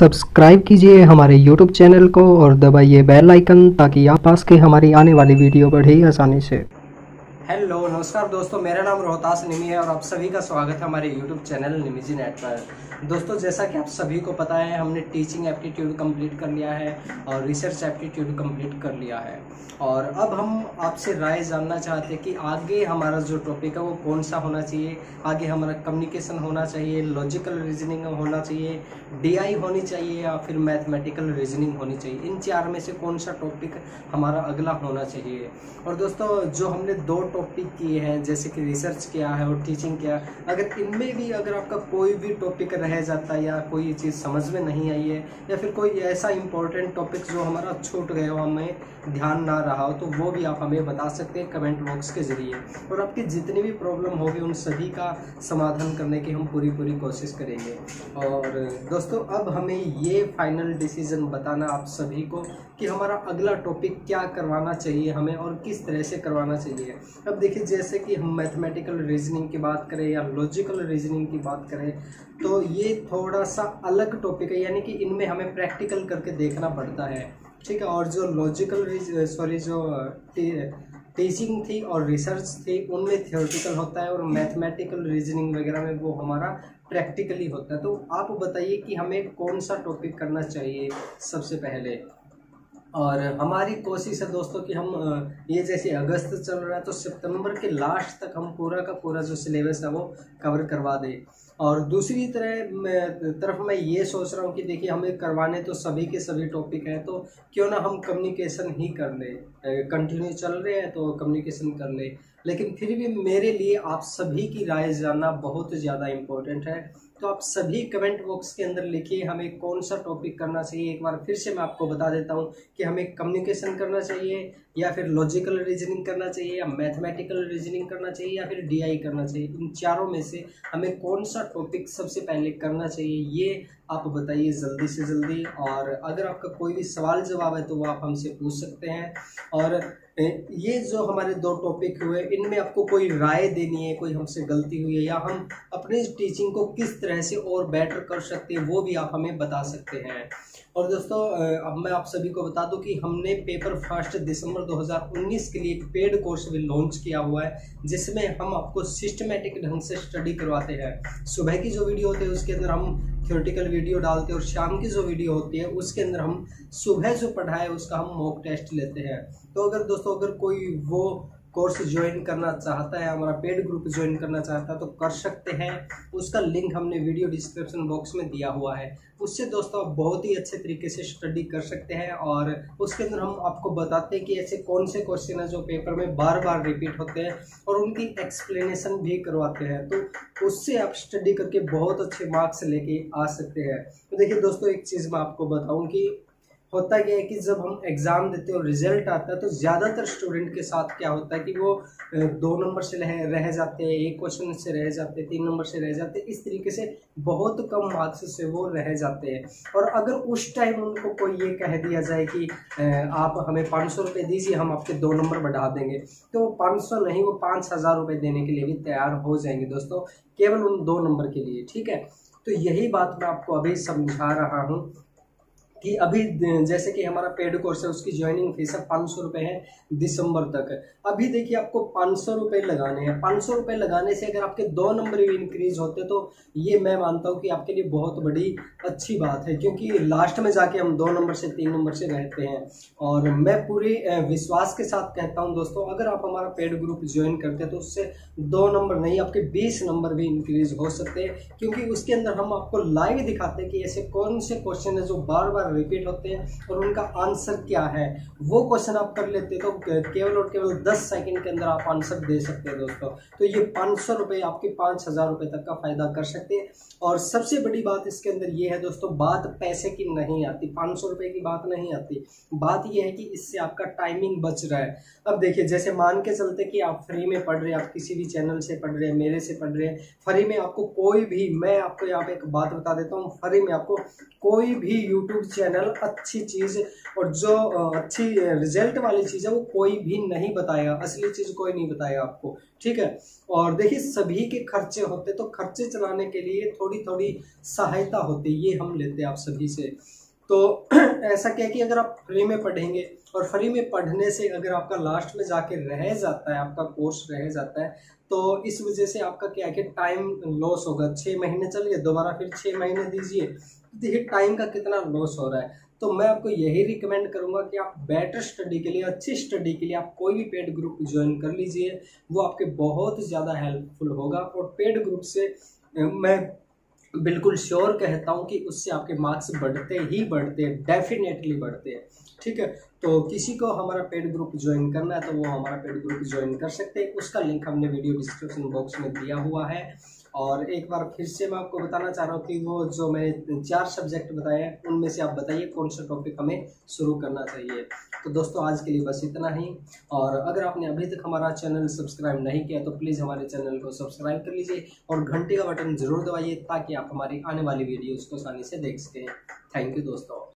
Subscribe कीजिए हमारे YouTube channel को और दबाइए बेल आइकन ताकि आप पास के हमारी आने वाली वीडियो बढ़े आसानी से। हेलो नमस्कार दोस्तों, मेरा नाम रोहतास निमी है और आप सभी का स्वागत है हमारे यूट्यूब चैनल निमिजी नेट पर। दोस्तों, जैसा कि आप सभी को पता है, हमने टीचिंग एप्टीट्यूड कंप्लीट कर लिया है और रिसर्च एप्टीट्यूड कंप्लीट कर लिया है। और अब हम आपसे राय जानना चाहते हैं कि आगे हमारा जो टॉपिक है, वो कौन सा होना चाहिए? आगे हमारा कम्युनिकेशन होना चाहिए लॉजिकल रीजनिंग होना चाहिए डीआई होनी चाहिए या फिर मैथमेटिकल रीजनिंग होनी चाहिए। इन चार में से कौन सा टॉपिक हमारा अगला होना चाहिए? और दोस्तों, जो हमने दो टॉपिक किए हैं, जैसे कि रिसर्च किया है और टीचिंग किया अगर इनमें भी अगर आपका कोई भी टॉपिक रह जाता है या कोई चीज़ समझ में नहीं आई है, या फिर कोई ऐसा इंपॉर्टेंट टॉपिक जो हमारा छूट गया हो, हमें ध्यान ना रहा हो तो वो भी आप हमें बता सकते हैं कमेंट बॉक्स के ज़रिए। और आपकी जितनी भी प्रॉब्लम होगी, उन सभी का समाधान करने की हम पूरी पूरी कोशिश करेंगे। और दोस्तों, अब हमें ये फाइनल डिसीज़न बताना आप सभी को कि हमारा अगला टॉपिक क्या करवाना चाहिए हमें और किस तरह से करवाना चाहिए। अब देखिए, जैसे कि हम मैथमेटिकल रीजनिंग की बात करें या लॉजिकल रीजनिंग की बात करें तो ये थोड़ा सा अलग टॉपिक है, यानी कि इनमें हमें प्रैक्टिकल करके देखना पड़ता है। ठीक है, और जो लॉजिकल सॉरी जो टीचिंग थी और रिसर्च थी, उनमें थियोरटिकल होता है और मैथमेटिकल रीजनिंग वगैरह में वो हमारा प्रैक्टिकली होता है। तो आप बताइए कि हमें कौन सा टॉपिक करना चाहिए सबसे पहले? और हमारी कोशिश है दोस्तों कि हम ये जैसे अगस्त चल रहा है तो सितंबर के लास्ट तक हम पूरा का पूरा जो सिलेबस है वो कवर करवा दें। और दूसरी तरह तरफ़ मैं ये सोच रहा हूँ कि देखिए, हमें करवाने तो सभी के सभी टॉपिक हैं तो क्यों ना हम कम्युनिकेशन ही कर लें। कंटिन्यू चल रहे हैं तो कम्युनिकेशन कर लें। लेकिन फिर भी मेरे लिए आप सभी की राय जानना बहुत ज़्यादा इम्पोर्टेंट है। तो आप सभी कमेंट बॉक्स के अंदर लिखिए, हमें कौन सा टॉपिक करना चाहिए। एक बार फिर से मैं आपको बता देता हूँ कि हमें कम्युनिकेशन करना चाहिए, या फिर लॉजिकल रीजनिंग करना चाहिए, या मैथमेटिकल रीजनिंग करना चाहिए, या फिर डीआई करना चाहिए। इन चारों में से हमें कौन सा टॉपिक सबसे पहले करना चाहिए, ये आप बताइए जल्दी से जल्दी। और अगर आपका कोई भी सवाल जवाब है तो वो आप हमसे पूछ सकते हैं। और ये जो हमारे दो टॉपिक हुए, इनमें आपको कोई राय देनी है, कोई हमसे गलती हुई है, या हम अपनी टीचिंग को किस तरह से और बेटर कर सकते हैं, वो भी आप हमें बता सकते हैं। और दोस्तों अब मैं आप सभी को बता दूँ कि हमने पेपर फ़र्स्ट दिसंबर 2019 के लिए एक पेड कोर्स भी लॉन्च किया हुआ है, जिसमें हम आपको सिस्टमेटिक ढंग से स्टडी करवाते हैं। सुबह की जो वीडियो होती है, उसके अंदर हम थियोरटिकल वीडियो डालते हैं, और शाम की जो वीडियो होती है, उसके अंदर हम सुबह जो पढ़ाए, उसका हम मॉक टेस्ट लेते हैं। तो अगर दोस्तों अगर कोई वो कोर्स ज्वाइन करना चाहता है, हमारा पेड ग्रुप ज्वाइन करना चाहता है तो कर सकते हैं। उसका लिंक हमने वीडियो डिस्क्रिप्शन बॉक्स में दिया हुआ है। उससे दोस्तों आप बहुत ही अच्छे तरीके से स्टडी कर सकते हैं और उसके अंदर हम आपको बताते हैं कि ऐसे कौन से क्वेश्चन है जो पेपर में बार बार रिपीट होते हैं और उनकी एक्सप्लेनेशन भी करवाते हैं। तो उससे आप स्टडी करके बहुत अच्छे मार्क्स लेके आ सकते हैं। तो देखिए दोस्तों, एक चीज़ मैं आपको बताऊँ कि होता यह है कि जब हम एग्ज़ाम देते हैं और रिज़ल्ट आता है तो ज़्यादातर स्टूडेंट के साथ क्या होता है कि वो दो नंबर से रह रह जाते हैं, एक क्वेश्चन से रह जाते हैं, तीन नंबर से रह जाते हैं, इस तरीके से बहुत कम मार्क्स से वो रह जाते हैं। और अगर उस टाइम उनको कोई ये कह दिया जाए कि आप हमें पाँच सौ रुपये दीजिए, हम आपके दो नंबर बढ़ा देंगे तो पाँच सौ नहीं, वो पाँच हज़ार रुपये देने के लिए भी तैयार हो जाएँगे दोस्तों, केवल उन दो नंबर के लिए, ठीक है? तो यही बात मैं आपको अभी समझा रहा हूँ। कि अभी, जैसे कि हमारा पेड कोर्स है, उसकी ज्वाइनिंग फ़ीस है पाँच सौ रुपये है दिसंबर तक। अभी देखिए आपको पाँच सौ रुपये लगाने हैं। पाँच सौ रुपये लगाने से अगर आपके दो नंबर भी इंक्रीज होते तो ये मैं मानता हूँ कि आपके लिए बहुत बड़ी अच्छी बात है, क्योंकि लास्ट में जाके हम दो नंबर से, तीन नंबर से रहते हैं। और मैं पूरे विश्वास के साथ कहता हूँ दोस्तों, अगर आप हमारा पेड ग्रुप ज्वाइन करते हैं तो उससे दो नंबर नहीं, आपके बीस नंबर भी इंक्रीज हो सकते हैं, क्योंकि उसके अंदर हम आपको लाइव दिखाते हैं कि ऐसे कौन से क्वेश्चन है जो बार बार रिपीट होते हैं और उनका आंसर क्या है? वो क्वेश्चन आप कर लेते तो केवल और केवल दस सेकंड के अंदर आप आंसर दे सकते हैं दोस्तों। तो ये पाँच सौ रुपये आपके पाँच हज़ार रुपये तक का फ़ायदा कर सकते हैं। और सबसे बड़ी बात इसके अंदर ये है दोस्तों, बात पैसे की नहीं आती, पाँच सौ की बात नहीं आती। बात ये है कि इससे आपका टाइमिंग बच रहा है। अब देखिए, जैसे मान के चलते कि आप फ्री में पढ़ रहे हैं, आप किसी भी चैनल से पढ़ रहे हैं, मेरे से पढ़ रहे हैं फ्री में आपको कोई भी, मैं आपको यहाँ पे एक बात बता देता हूँ फ्री में आपको कोई भी यूट्यूब चैनल अच्छी चीज़ और जो अच्छी रिज़ल्ट वाली चीज़ है, वो कोई भी नहीं बताएगा असली चीज़ कोई नहीं बताएगा आपको। ठीक है? और देखिए, सभी के खर्चे होते तो खर्चे चलाने के लिए थोड़ी थोड़ी सहायता होती, ये हम लेते आप सभी से। तो ऐसा क्या कि अगर आप फ्री में पढ़ेंगे, और फ्री में पढ़ने से अगर आपका लास्ट में जाके रह जाता है, आपका कोर्स रह जाता है तो इस वजह से आपका क्या है कि टाइम लॉस होगा। छः महीने चलिए दोबारा फिर छः महीने दीजिए। टाइम का कितना लॉस हो रहा है। तो मैं आपको यही रिकमेंड करूँगा कि आप बेटर स्टडी के लिए, अच्छी स्टडी के लिए आप कोई भी पेड ग्रुप ज्वाइन कर लीजिए। वो आपके बहुत ज़्यादा हेल्पफुल होगा और पेड ग्रुप से मैं बिल्कुल श्योर कहता हूँ कि उससे आपके मार्क्स बढ़ते ही बढ़ते हैं डेफिनेटली बढ़ते हैं। ठीक है? तो किसी को हमारा पेड ग्रुप ज्वाइन करना है तो वो हमारा पेड ग्रुप ज्वाइन कर सकते हैं। उसका लिंक हमने वीडियो डिस्क्रिप्शन बॉक्स में दिया हुआ है। और एक बार फिर से मैं आपको बताना चाह रहा हूँ कि वो जो मैंने चार सब्जेक्ट बताए हैं, उनमें से आप बताइए कौन सा टॉपिक हमें शुरू करना चाहिए। तो दोस्तों, आज के लिए बस इतना ही। और अगर आपने अभी तक हमारा चैनल सब्सक्राइब नहीं किया तो प्लीज़ हमारे चैनल को सब्सक्राइब कर लीजिए और घंटे का बटन ज़रूर दबाइए ताकि आप हमारी आने वाली वीडियोज़ को आसानी से देख सकें। थैंक यू दोस्तों।